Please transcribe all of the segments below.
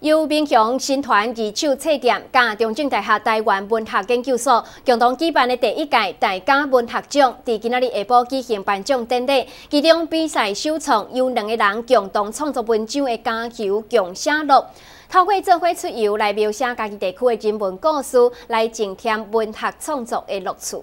由民雄新团二手册店甲中正大学台湾文学研究所共同举办的第一届大家文学奖，伫今仔日下晡举行颁奖典礼。其中比赛首创由两个人共同创作文章的家球共写录，透过做伙出游来描写家己地区的人文故事，来增添文学创作的乐趣。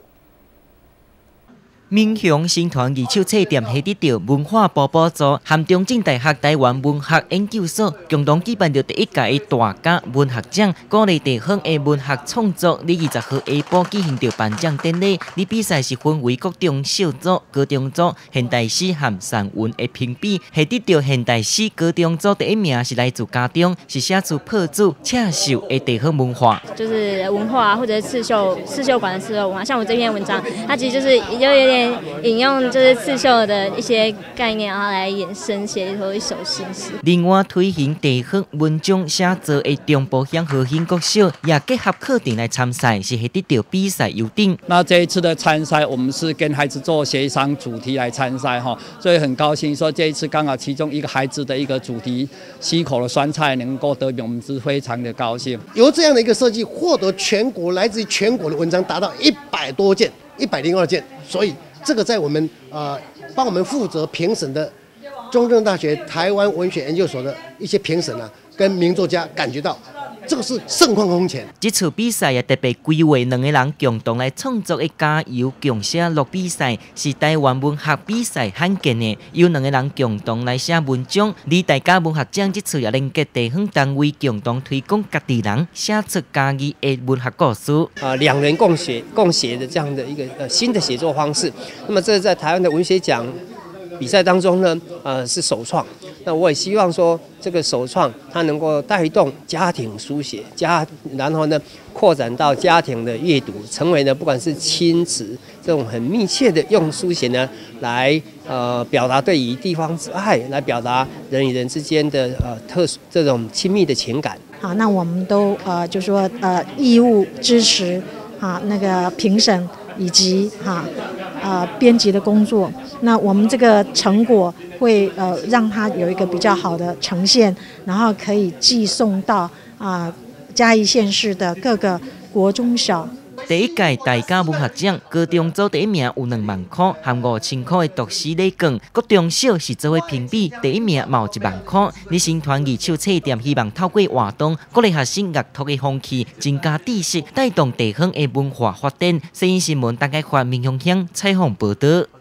闽雄新团二手册店系得到文化部补助，和中正大学台湾文学研究所共同举办着第一届大家文学奖，鼓励地方的文学创作。二十号下晡举行着颁奖典礼，你比赛是分为各中小组、高中组、现代诗和散文的评比，系得到现代诗高中组第一名是来自家中，是写出破祖恰秀的地方文化，就是文化啊或者刺绣刺绣馆的刺绣文化。像我这篇文章，它其实就是有有点。引用就是刺绣的一些概念，然后来衍生写出一首诗词。另外，推行地方文章写作的中部乡和兴国小也结合课程来参赛，是得到比赛优定。那这一次的参赛，我们是跟孩子做协商主题来参赛哈，所以很高兴说这一次刚好其中一个孩子的一个主题溪口的酸菜能够得名，我们是非常的高兴。由这样的一个设计获得全国来自于全国的文章达到一百多件，一百零二件，所以。这个在我们呃帮我们负责评审的中正大学台湾文学研究所的一些评审呢，跟名作家感觉到。这个是盛况空前。这次比赛也特别规划两个人共同来创作一家由共写录比赛，是台湾文学比赛罕见的，有两个人共同来写文章。而大家文学奖这次也连接地方单位共同推广各地人写出家己的文学故事。啊，两人共写共写的这样的一个呃新的写作方式。那么这在台湾的文学奖。比赛当中呢，呃，是首创。那我也希望说，这个首创它能够带动家庭书写，家，然后呢，扩展到家庭的阅读，成为呢，不管是亲子这种很密切的用书写呢，来呃表达对于地方之爱，来表达人与人之间的呃特殊这种亲密的情感。好，那我们都呃就说呃义务支持啊那个评审以及哈。啊，编辑的工作，那我们这个成果会呃让它有一个比较好的呈现，然后可以寄送到啊嘉义县市的各个国中小。第一届大家文学奖，高中组第一名有两万块，含五千块的读书礼券；各中小是作为评比，第一名毛一万块。你新团二手册店希望透过活动，鼓励学生阅读的风气，增加知识，带动地方的文化发展。新闻大概发明雄乡采访报道。